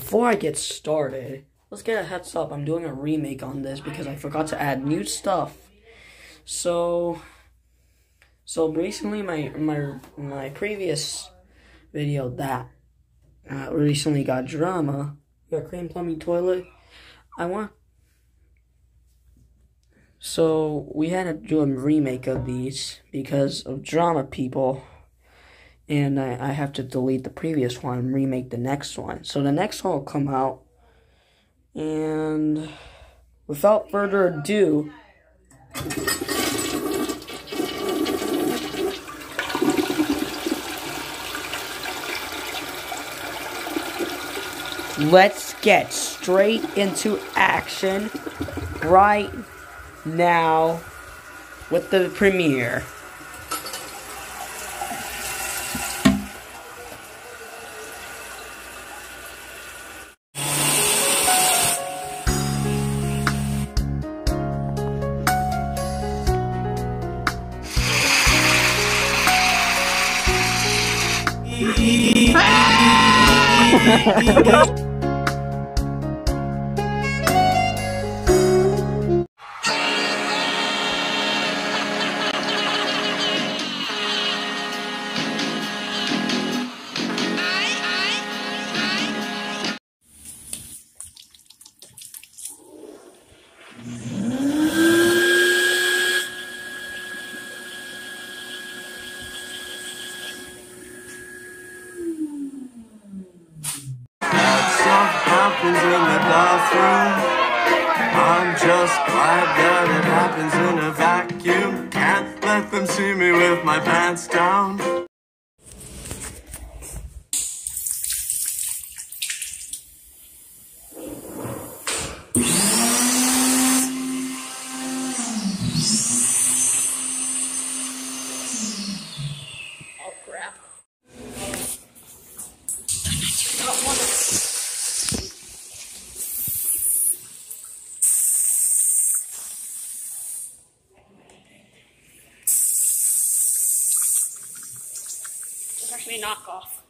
before I get started, let's get a heads up. I'm doing a remake on this because I forgot to add new stuff. So, so recently my my my previous video that uh, recently got drama, got clean plumbing toilet. I want. So we had to do a remake of these because of drama people and I, I have to delete the previous one and remake the next one. So the next one will come out. And without further ado, let's get straight into action right now with the premiere. Knockoff.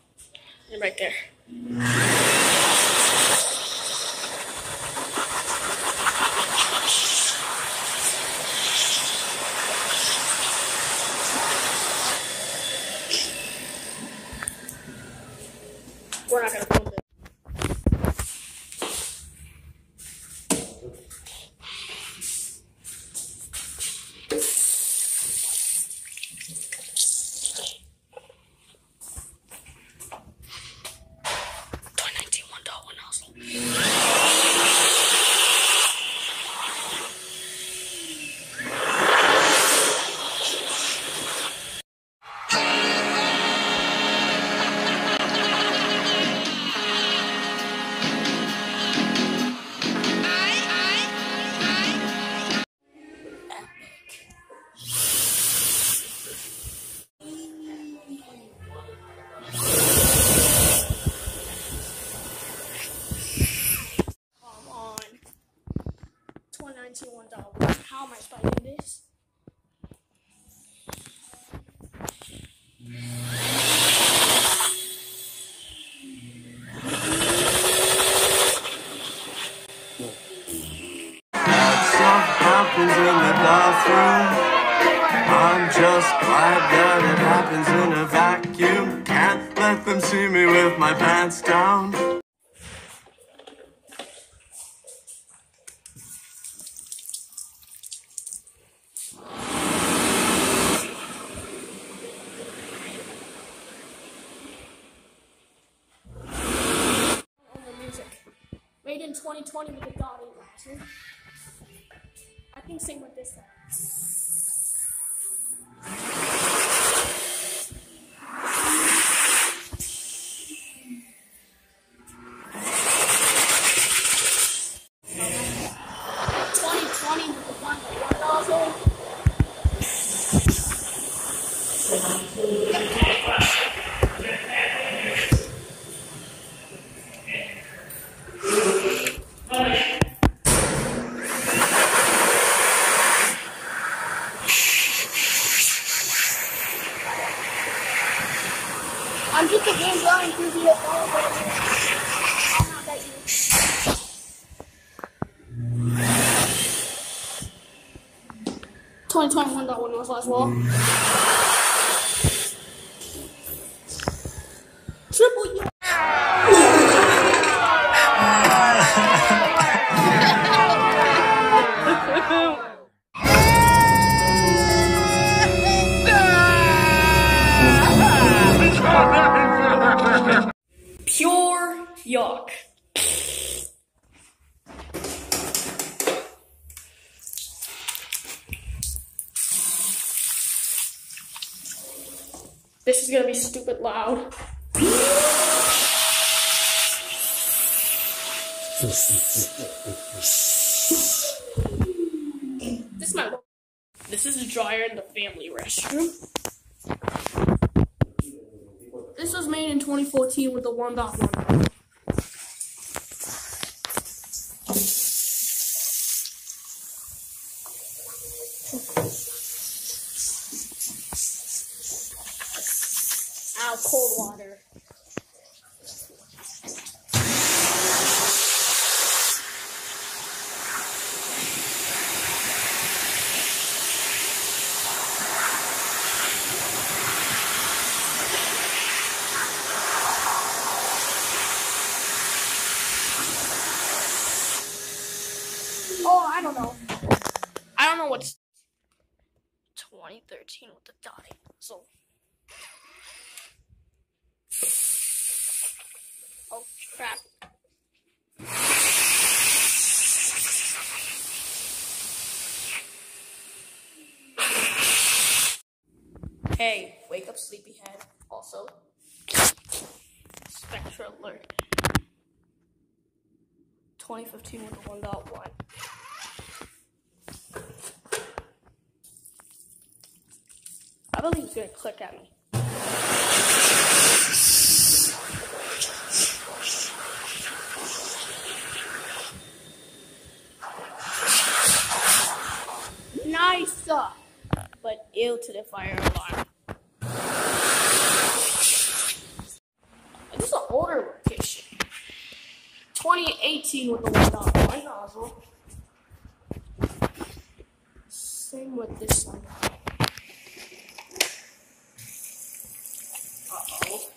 Right there. tem 57. Dot one restroom. This was made in 2014 with the 1.1. Oh, I don't know. I don't know what's 2013 with the dotting. So. Oh crap. Hey, wake up, sleepyhead. Also, Spectra alert. 2015 with the 1.1. I believe he's gonna click at me. Nice, uh, but ill to the fire alarm. This is an older location. 2018 with the 1.1 nozzle. Same with this one. Uh-oh.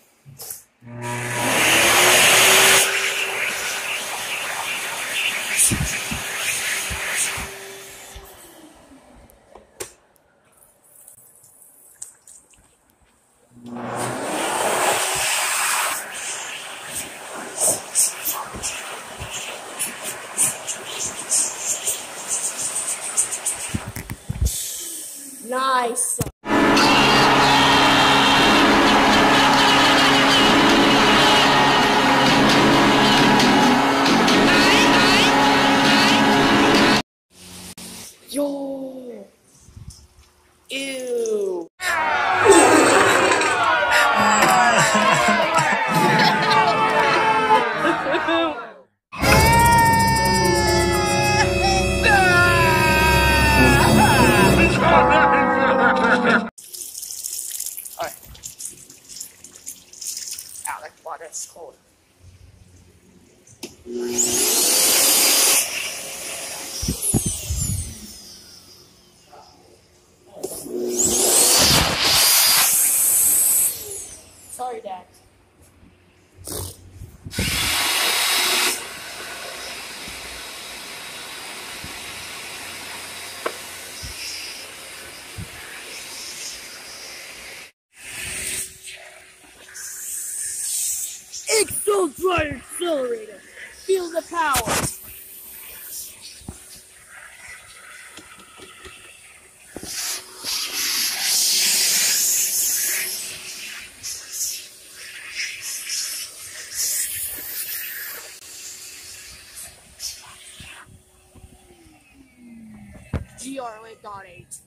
Ow, that water is cold. Sorry, Dad. Excel Dryer XLERATOR. Feel the power. GR dot eight.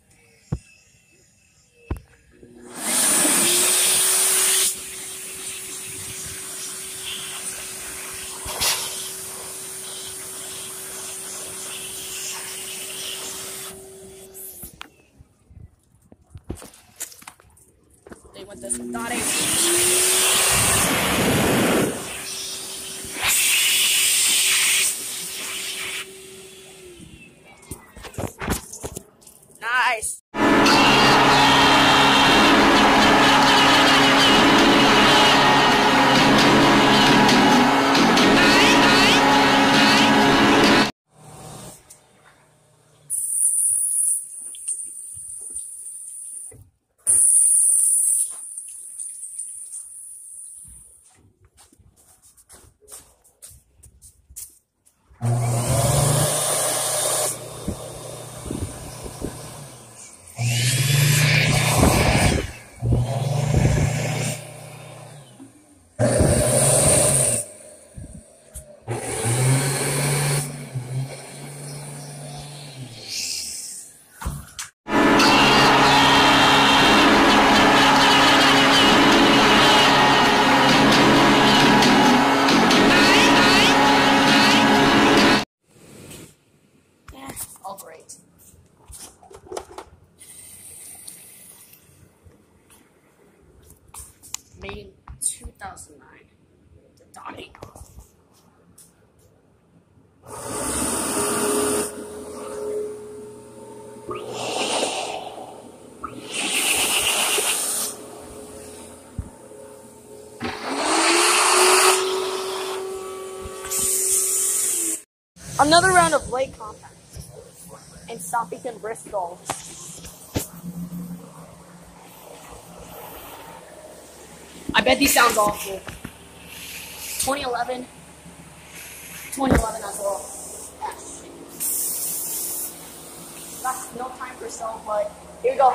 They went this dot eight. Nice. Dottie. Another round of lake compact. And Southampton Bristol. I bet these sounds awful. 2011. 2011 as well. That's no time for song, but here we go.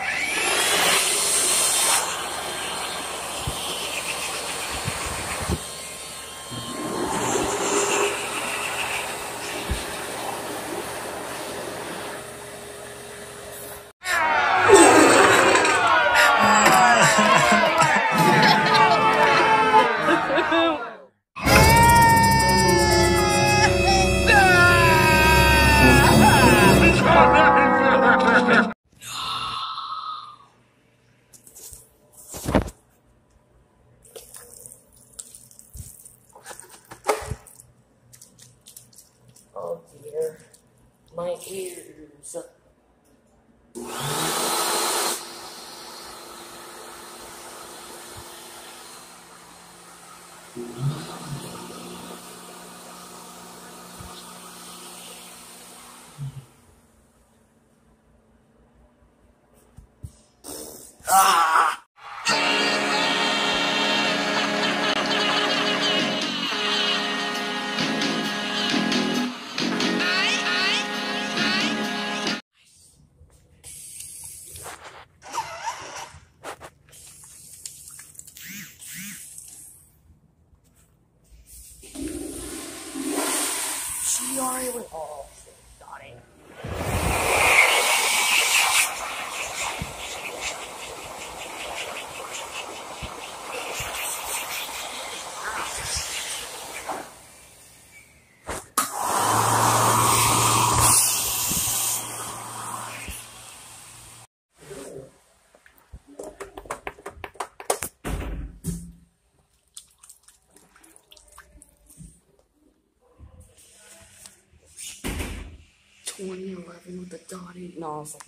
Nozzle.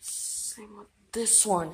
Same with this one.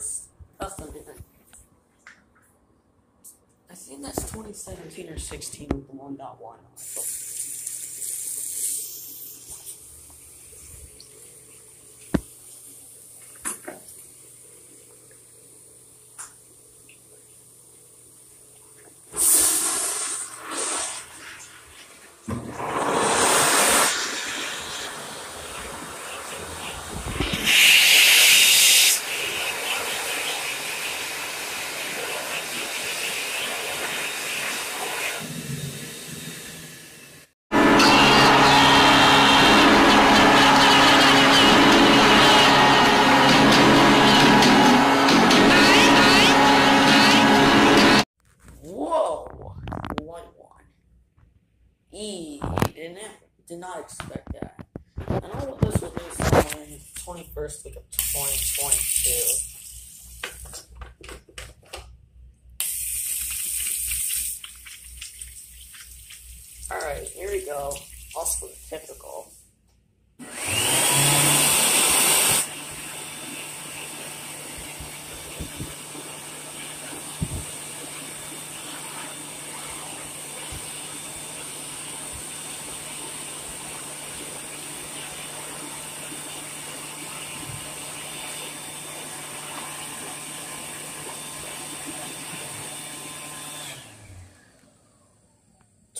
First custom event. I think that's 2017 or 16 with the 1.1.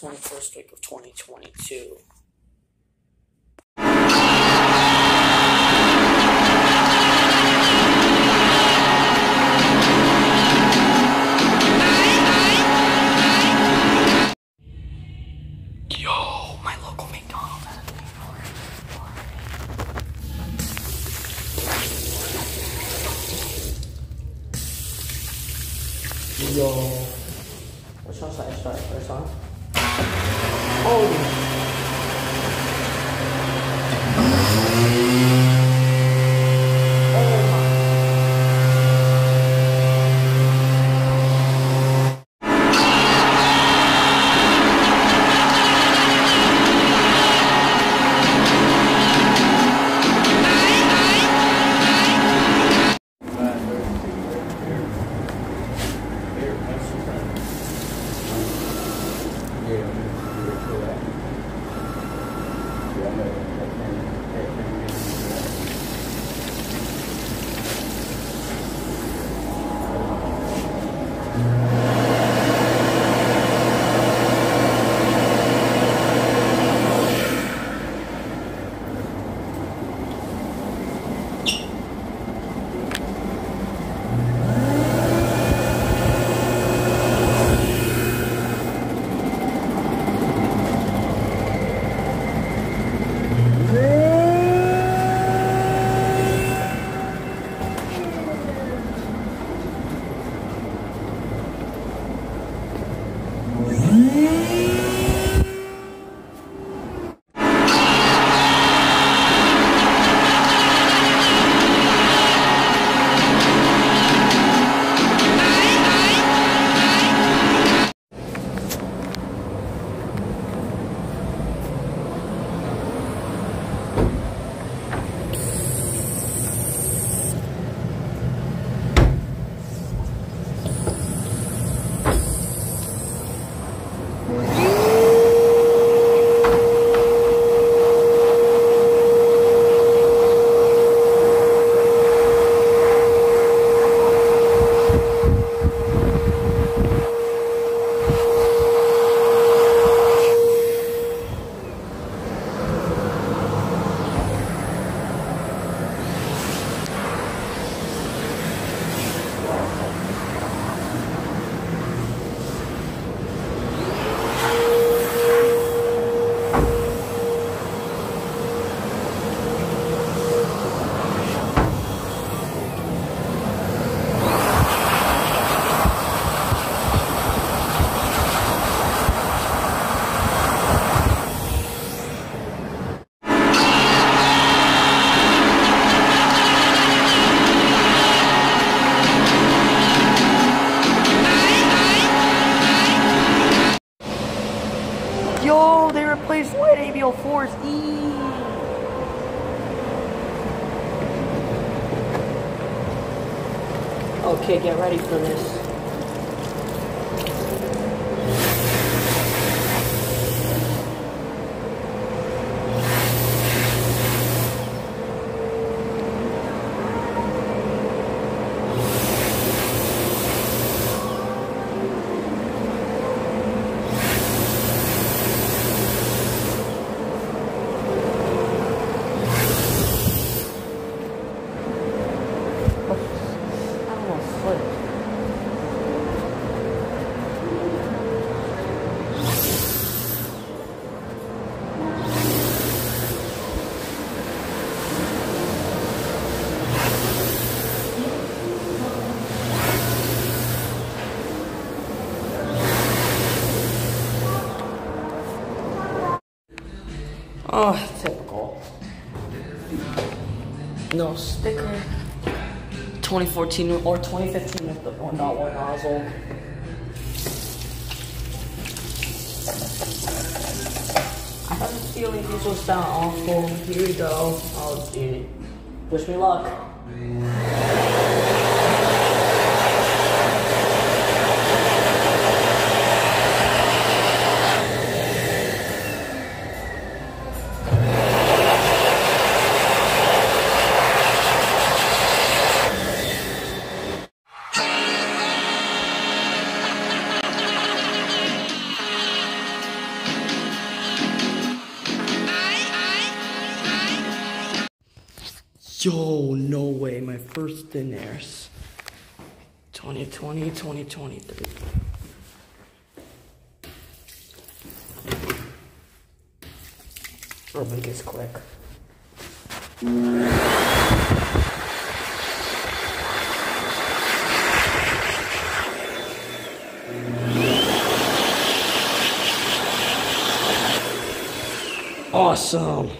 21st week of 2022. Yo. what's song side, start? First? オール Oh, typical. No sticker. 2014 or 2015 with the 1.1 nozzle. I have a feeling these will sound awful. Here we go. Oh, dude. Wish me luck. Yo, no way. My first ThinAirs. 2020, 2023. I'll make this quick. Awesome.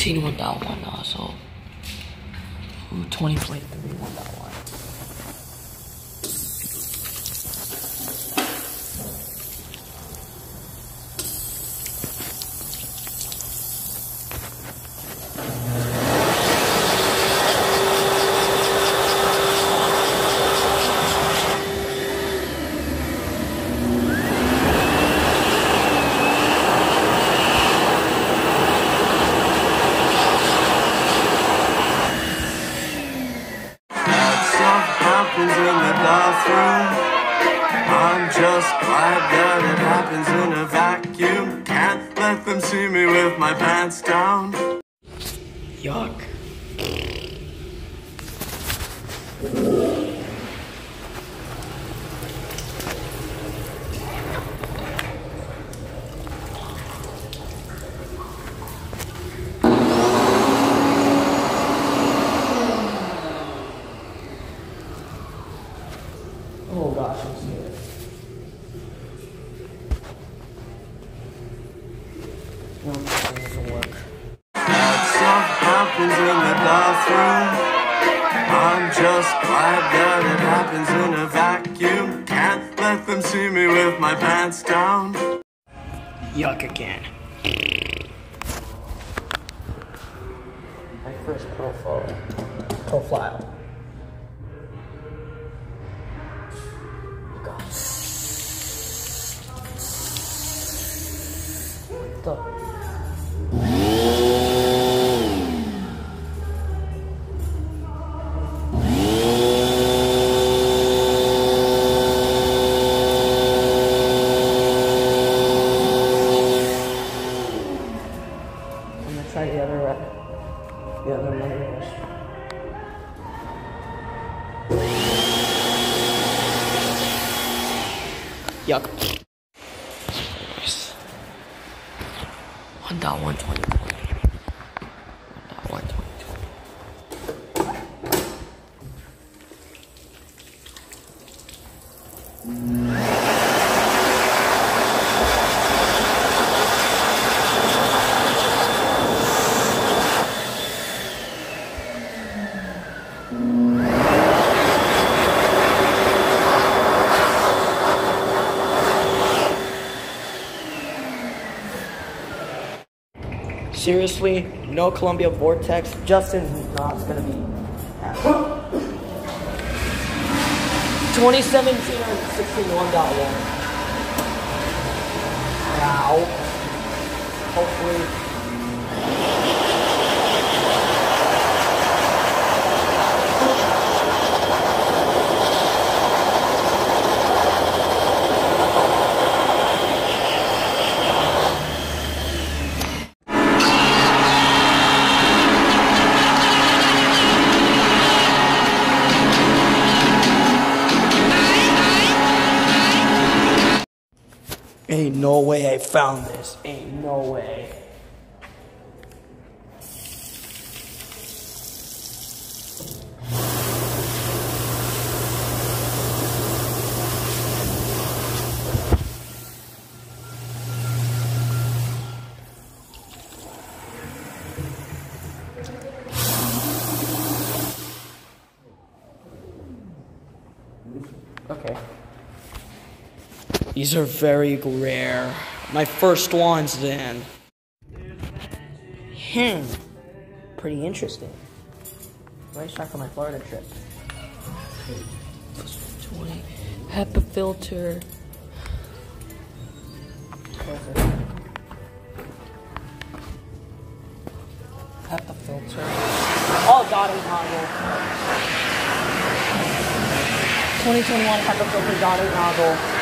2019 1.1 uh, also. Ooh, 2023 1.1. Bad glad that it happens in a vacuum. Can't let them see me with my pants down. Yuck again. My first profile. Profile. God. What Seriously, no Columbia Vortex. Justin's not gonna be. 2017 or 61.1. Wow. found this. Ain't no way. Okay. These are very rare. My first ones then. Hmm. Pretty interesting. Right back on my Florida trip. 20. HEPA filter. HEPA filter. Oh, dotting nozzle. 2021 HEPA filter dotting nozzle.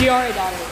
Giara daughter.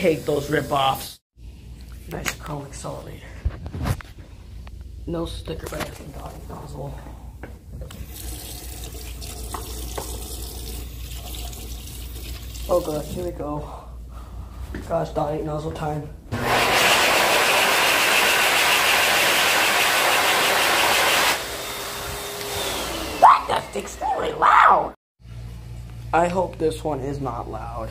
Hate those ripoffs. Nice chrome XLERATOR. No sticker branch and dotting nozzle. Oh gosh, here we go. Gosh, dotting nozzle time. That's extremely loud. I hope this one is not loud.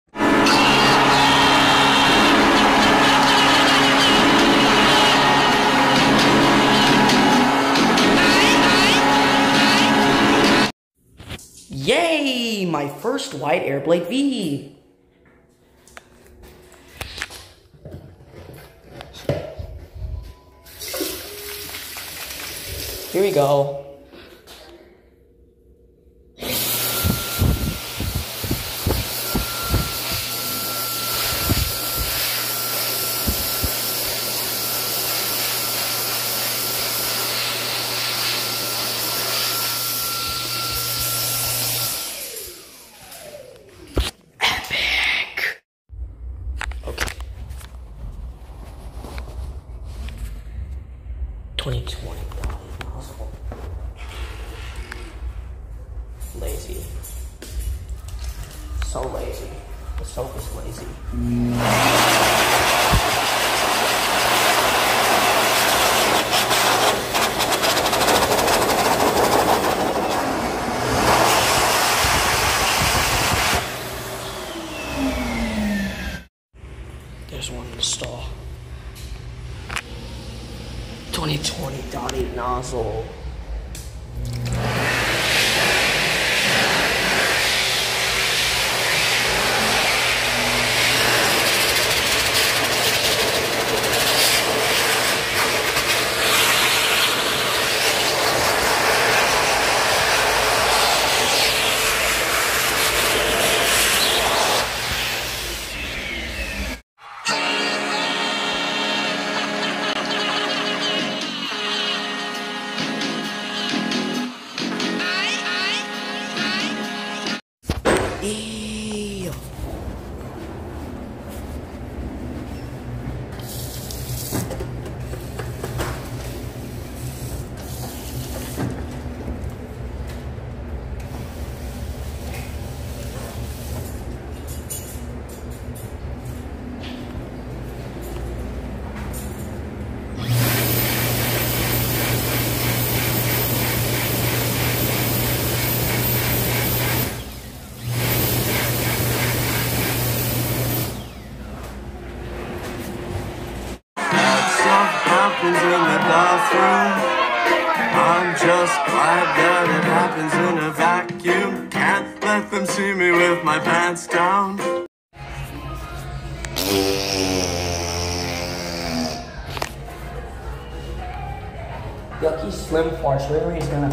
Yay! My first white Airblade V! Here we go.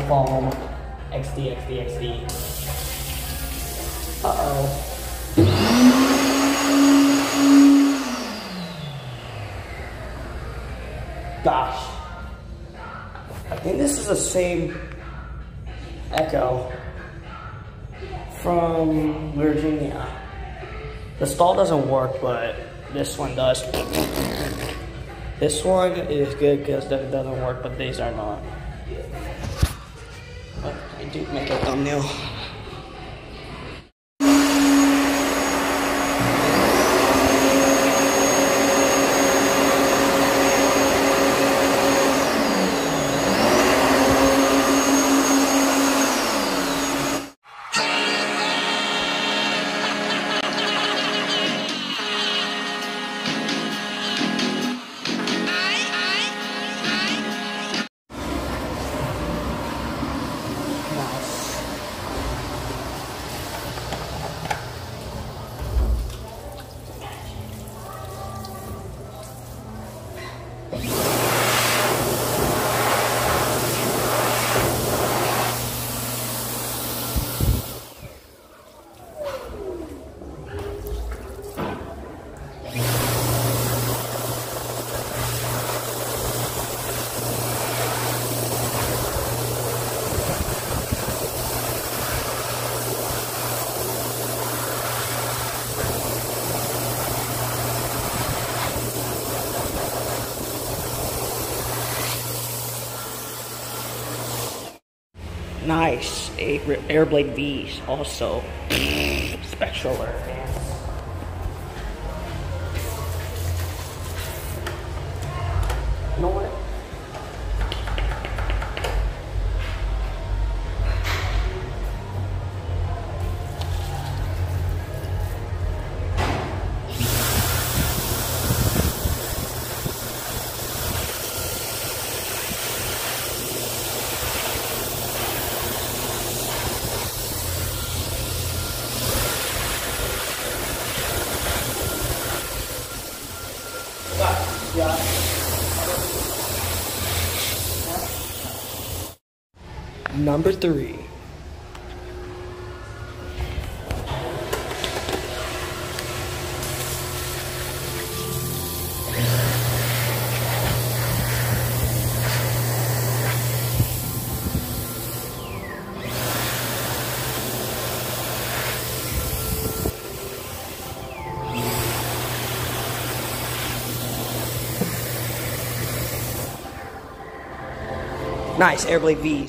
Fall. XD, XD, XD. Uh oh. Gosh. I think this is the same echo from Virginia. The stall doesn't work, but this one does. This one is good because it doesn't work, but these are not. But I do make a thumbnail. Airblade V's also. Spectral air Number three. Nice, Airblade V's.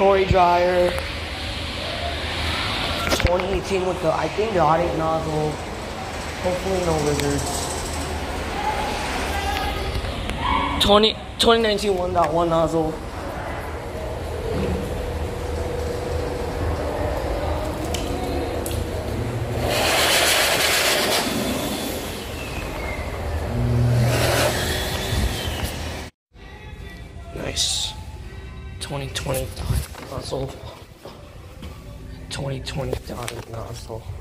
Mandatory dryer. 2018 with the, I think the 8 nozzle. Hopefully no lizards. 20, 2019 1.1 nozzle. Dot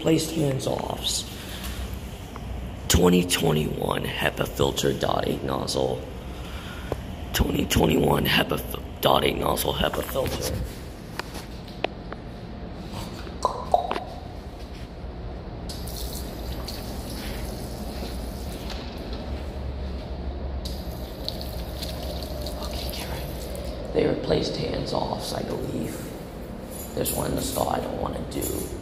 replaced hands offs. 2021 HEPA filter dot 8 nozzle. 2021 HEPA dot 8 nozzle HEPA filter. They replaced hands offs, I believe. There's one in the stall I don't want to do.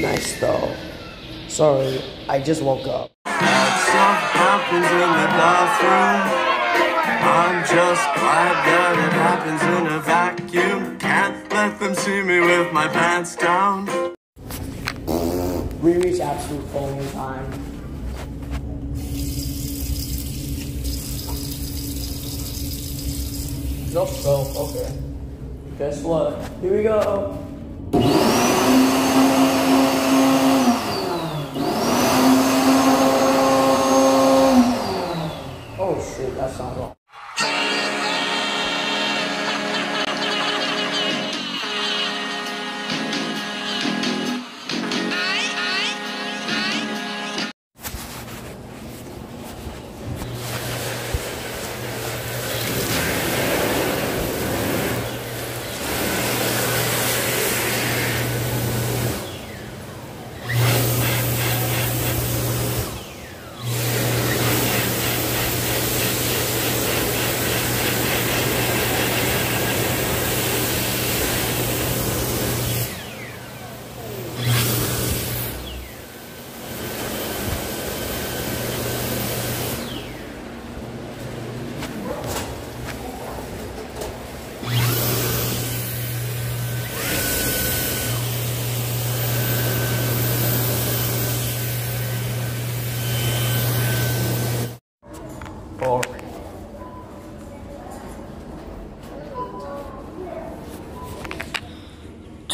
Nice though. Sorry, I just woke up. Happens in the bathroom. I'm just glad that it happens in a vacuum. Can't let them see me with my pants down. We reach absolute foaming time. Nope, so, okay. Guess what? Here we go.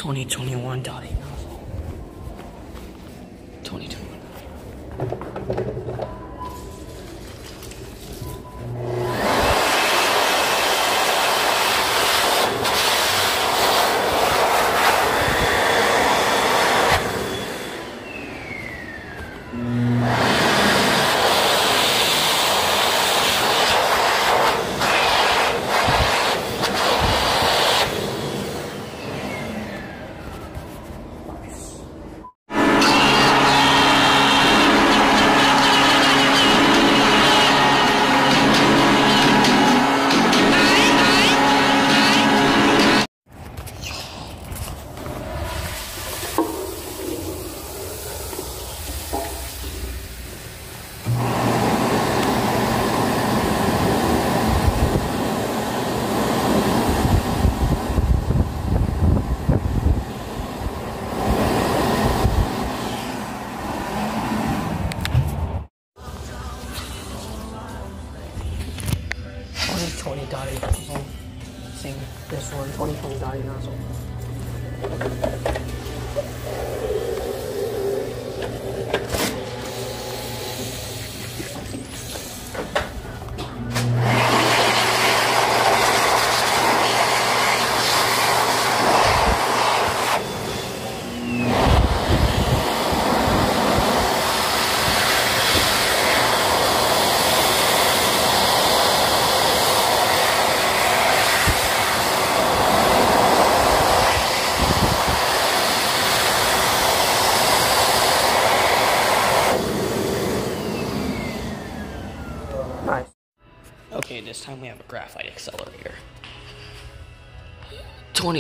2021, Dottie. 2021.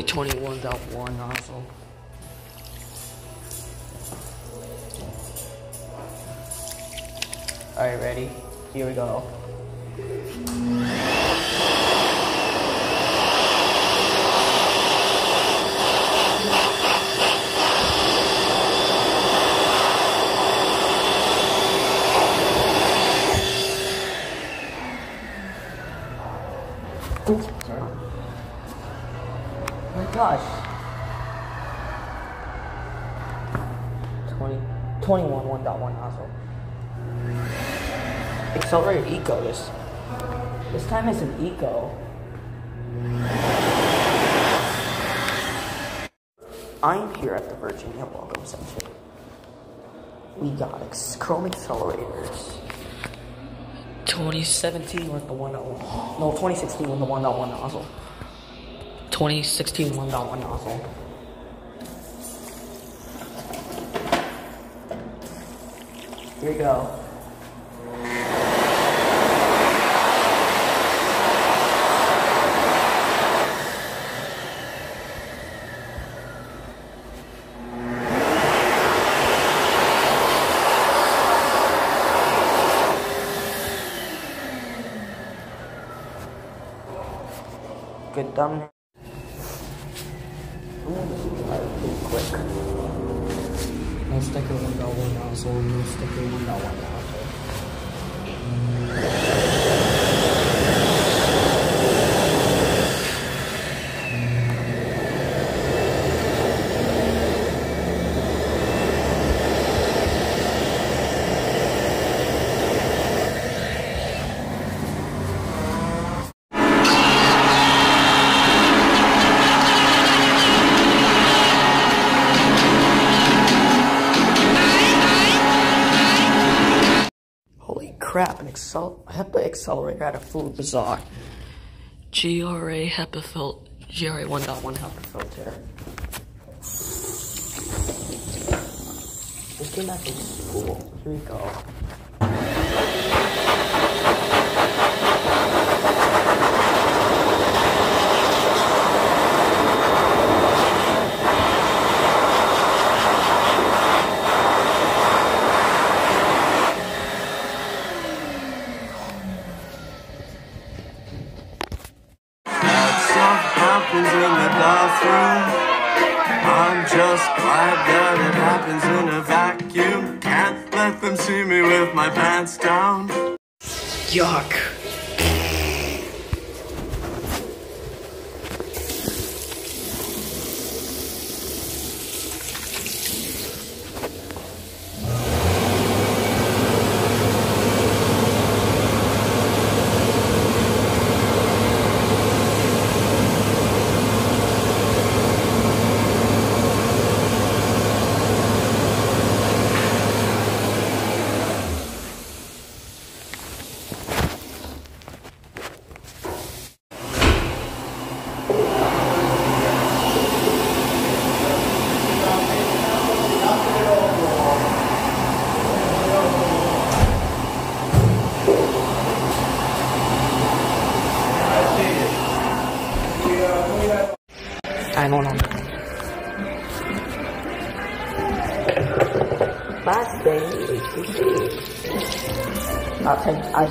2021.1 XLERATOR eco this. This time it's an eco. I'm here at the Virginia Welcome Center. We got Chrome XLERATORs. 2017 was the 1.1. No, 2016 was the 1.1 nozzle. 2016 1.1 nozzle. Here you go. Good thumbnail. Ooh, this is pretty quick. No sticker 1.1 nozzle, no sticker 1.1 nozzle. Holy crap, an accel- HEPA XLERATOR at a food bazaar. GRA HEPA filter, GRA 1.1 HEPA filter. This came back from school. Here we go.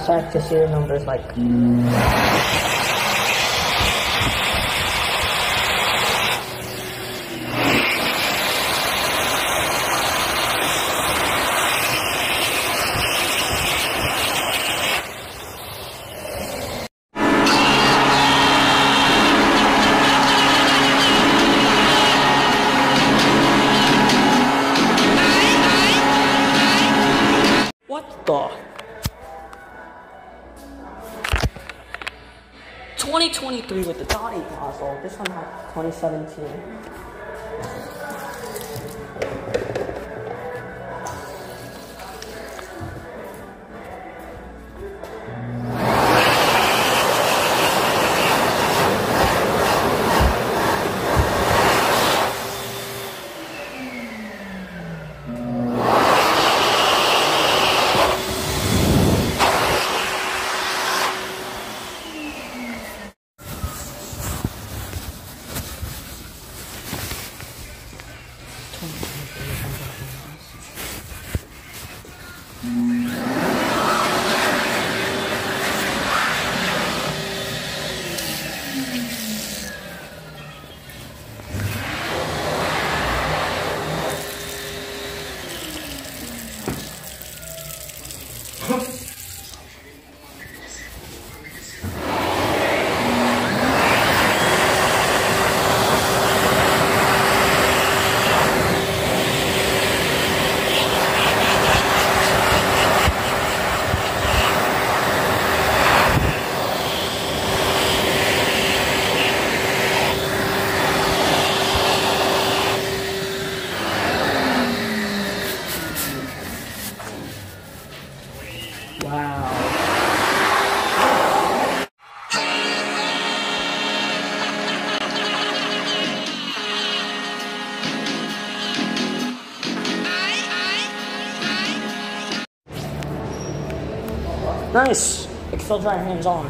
Take, I checked the numbers like. 17. Still your hands on.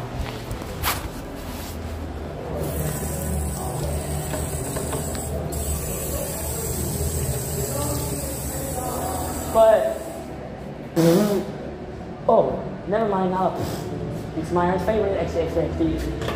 But oh, never mind now. It's my favorite XXXD.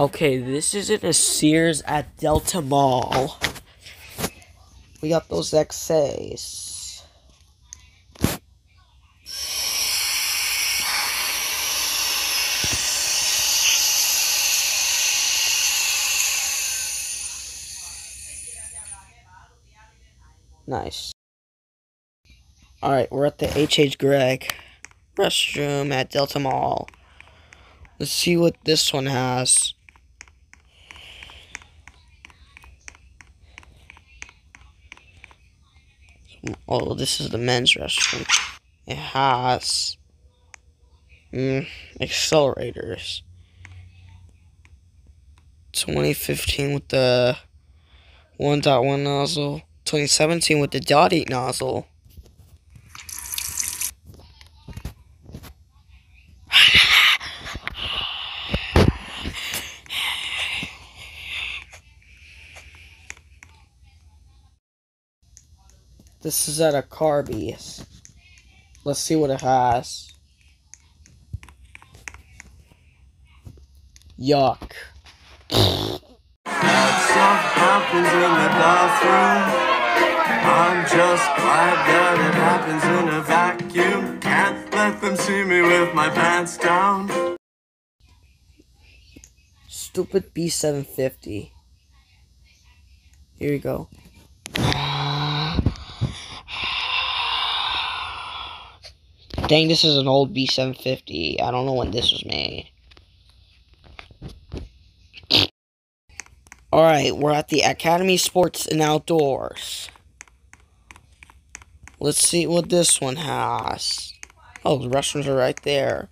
Okay, this is in a Sears at Delta Mall. We got those XAs. Nice. Alright, we're at the hhgregg restroom at Delta Mall. Let's see what this one has. Oh, this is the men's restroom. It has mm, XLERATORs. 2015 with the 1.1 nozzle. 2017 with the dot eight nozzle. This is at a Carby's. Let's see what it has. Yuck. That stuff happens in the bathroom. I'm just glad that it happens in a vacuum. Can't let them see me with my pants down. Stupid B750. Here we go. Dang, this is an old B750. I don't know when this was made. Alright, we're at the Academy Sports and Outdoors. Let's see what this one has. Oh, the restrooms are right there.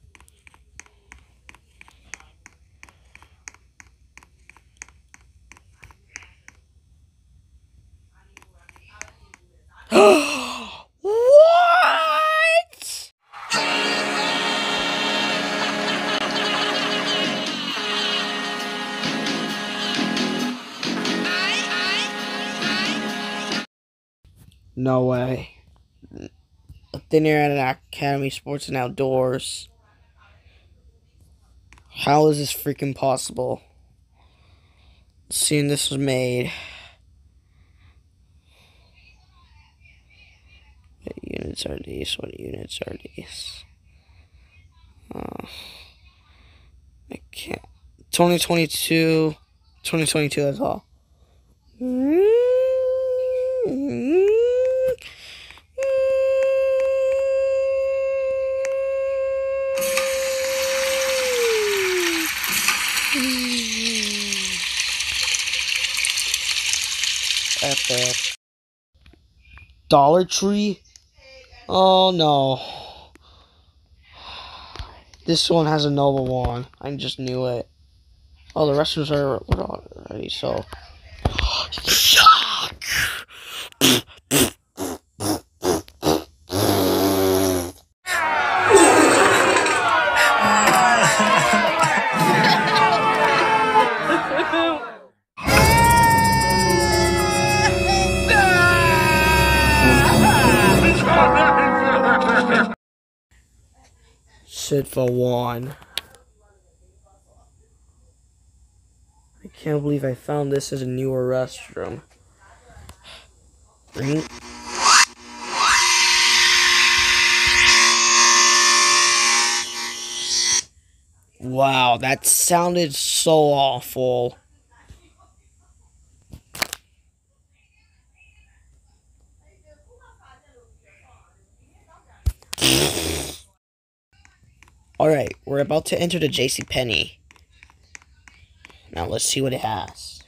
No way. A dinner at an Academy Sports and Outdoors. How is this freaking possible? Seeing this was made. Unit units are these? What units are these? Uh, I can't. 2022. 2022, that's all. Dollar Tree? Oh no. This one has a Nova one. I just knew it. Oh, the restrooms are already so. For one. I can't believe I found this as a newer restroom. Wow, that sounded so awful. Alright, we're about to enter the JC Penney. Now let's see what it has.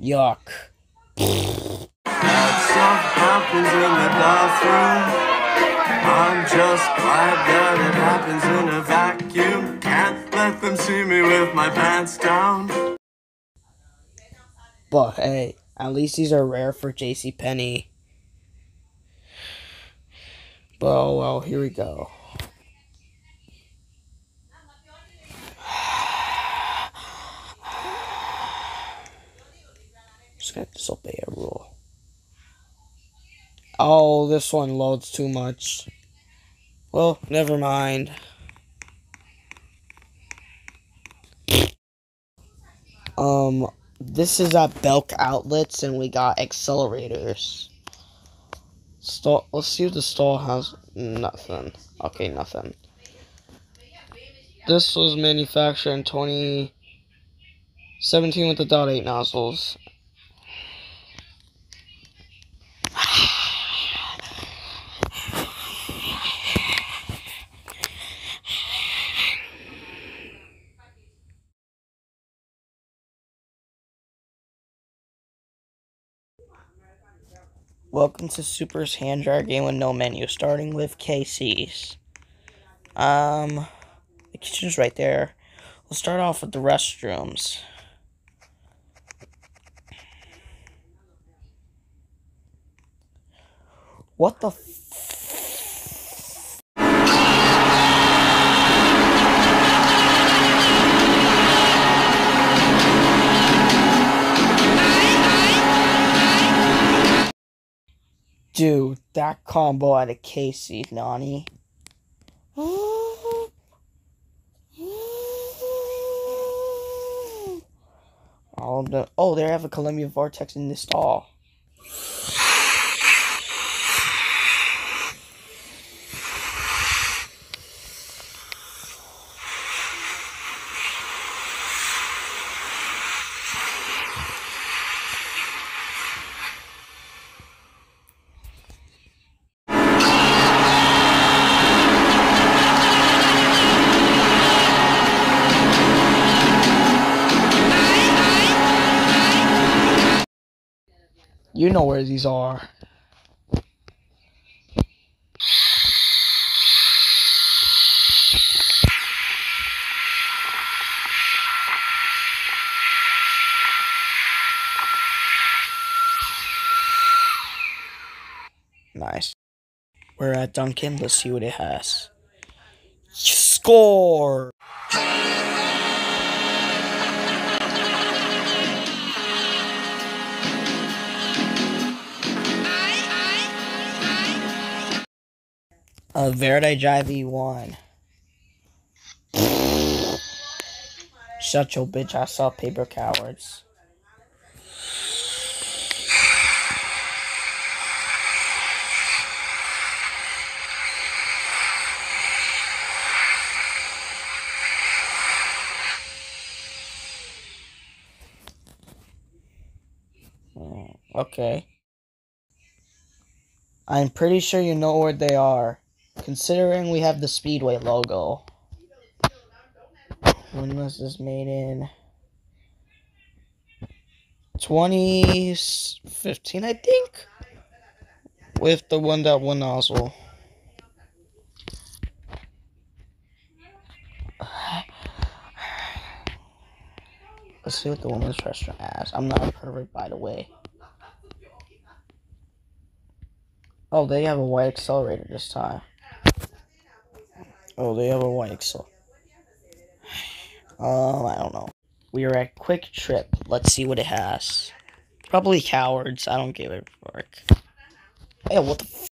Yuck. See me with my pants down. But hey, at least these are rare for JC Penney. But oh well, here we go. Just gonna disobey a rule. Oh, this one loads too much. Well, never mind. Um, this is at Belk Outlets, and we got XLERATORs. Stall. Let's see if the stall has nothing. Okay, nothing. This was manufactured in 2017 with the dot eight nozzles. Welcome to Super's Hand Dryer game with no menu, starting with Casey's. Um, the kitchen's right there. We'll start off with the restrooms. What the Dude, that combo out of Casey, Nani. All the oh, they have a Columbia Vortex in this stall. You know where these are. Nice. We're at Duncan. Let's see what it has. Score! A Verde Jive E1. Shut your bitch I saw paper cowards. Mm, Okay. I'm pretty sure you know where they are, considering we have the Speedway logo. When was this made in? 2015, I think? With the 1.1 nozzle. Let's see what the woman's restaurant has. I'm not a pervert, by the way. Oh, they have a white XLERATOR this time. Oh, they have a white XLERATOR. Um, I don't know. We are at QuikTrip. Let's see what it has. Probably cowards. I don't give a fuck. Hey, what the f-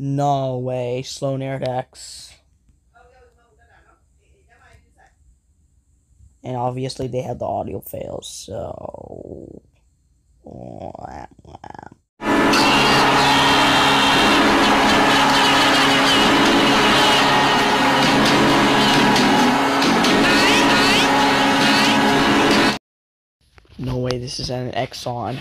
No way. Slow X. And obviously they had the audio fails, so. No way, this is an Exxon.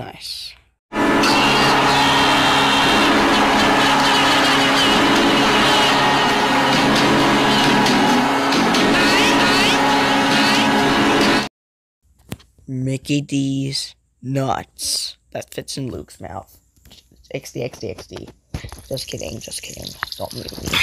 Nice. Mickey D's nuts. That fits in Luke's mouth. XD, XD, XD. Just kidding, just kidding. Don't mute me.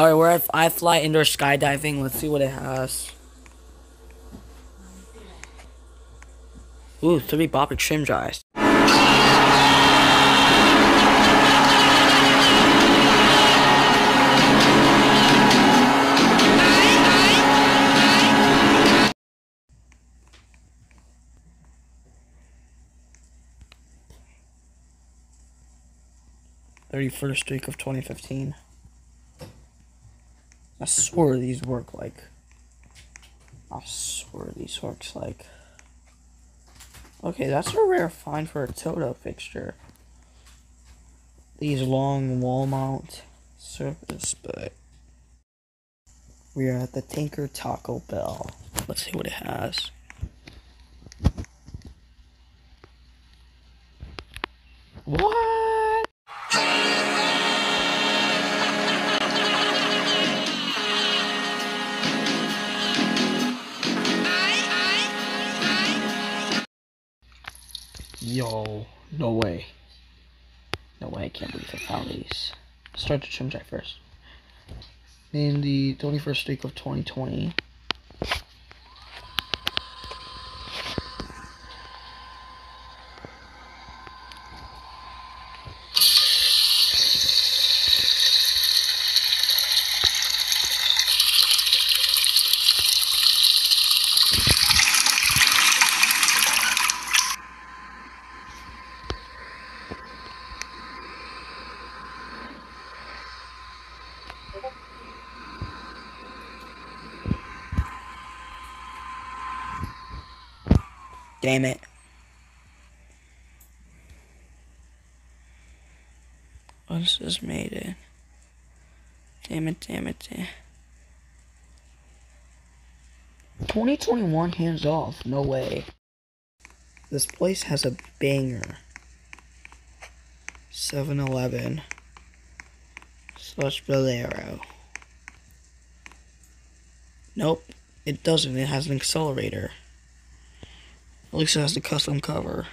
Alright, we're at iFLY Indoor Skydiving. Let's see what it has. Ooh, three bopper trim dries. Thirty-first week of twenty fifteen. I swear these work like. I swear these works like. Okay, that's a rare find for a Toto fixture. These long wall mount surface, but we are at the Tinker Taco Bell. Let's see what it has. What? Yo, no way. No way, I can't believe I found these. Start the trim jack first. In the 21st week of 2020. Damn it. What's this made in? Damn it, damn it, damn 2021 hands off. No way. This place has a banger. 7-Eleven slash Bolero. Nope, it doesn't. It has an XLERATOR. At least it has the custom cover.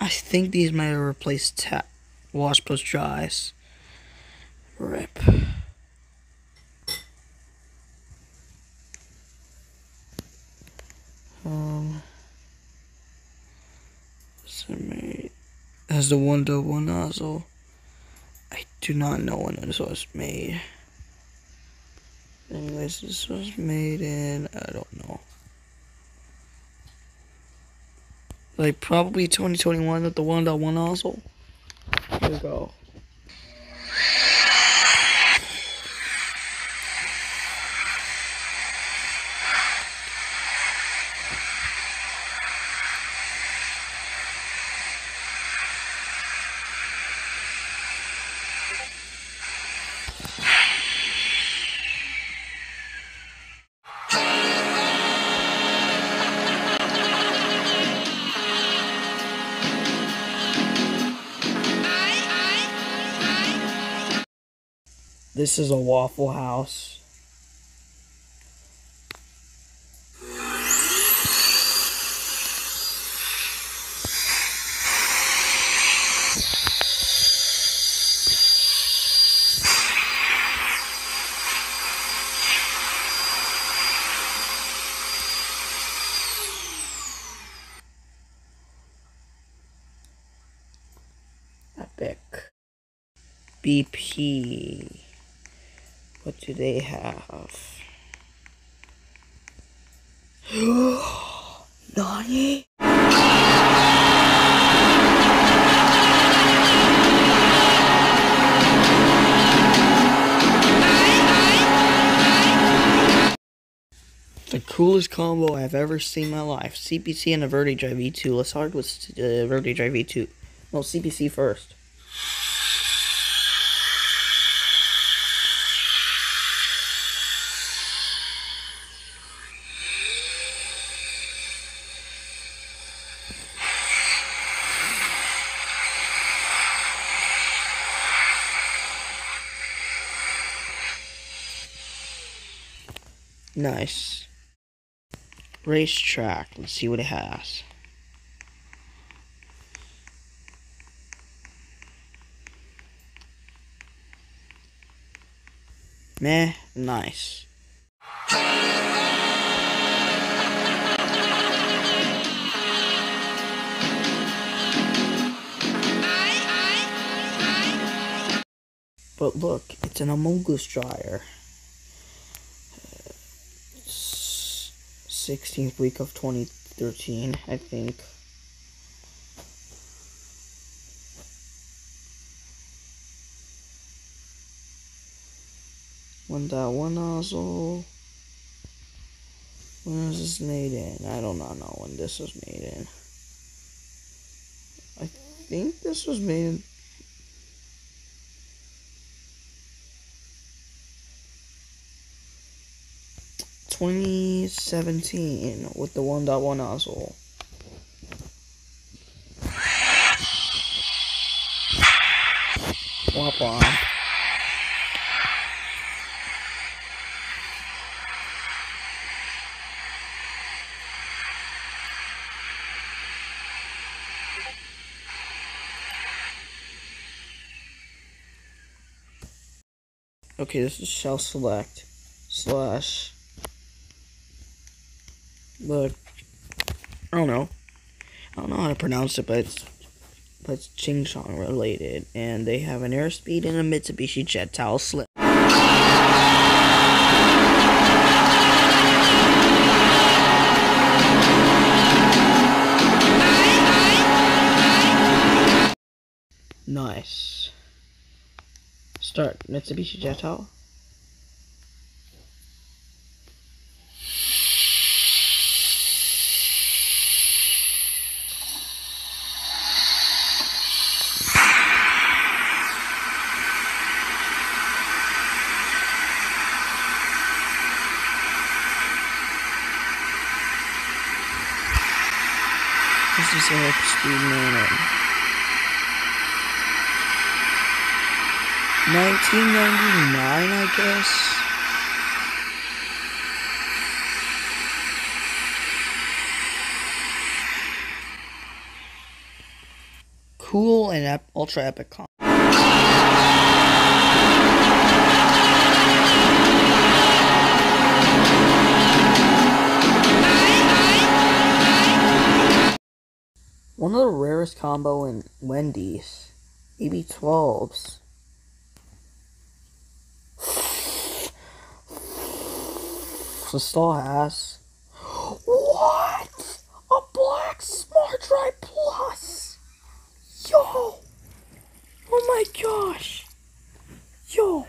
I think these might have replaced tap wash plus dries. Rip. Um, has the one double nozzle. I do not know when this was made. Anyways, this was made in I don't know. Like probably 2021 with the 1.1 nozzle. Here we go. This is a Waffle House. Epic. BP. What do they have? Nani? The coolest combo I've ever seen in my life. CPC and a Vertidrive V2. Let's start with uh, Vertidrive V2. Well, CPC first. Nice. Racetrack. Let's see what it has. Meh, nice. But look, it's an Amogus dryer. 16th week of 2013, I think. When that one nozzle. When was this made in? I do not know when this was made in. I think this was made in 2017 with the 1.1 nozzle. Womp womp. Okay, this is shell select slash but I don't know. I don't know how to pronounce it, but it's but it's Ching Chong related, and they have an airspeed and a Mitsubishi Jet Towel slip. Nice. Start Mitsubishi Jet is a speed minute. 1999, I guess. Cool and ultra epic. One of the rarest combo in Wendy's. EB12s. The stall has. What? A black Smart Drive Plus! Yo! Oh my gosh! Yo!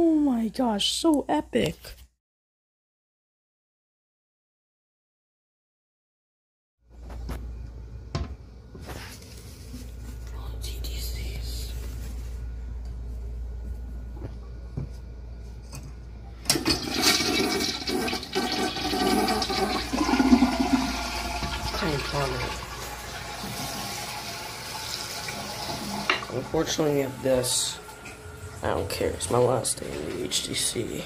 Oh my gosh, so epic! Unfortunately, we have this. I don't care. It's my last day in the HTC.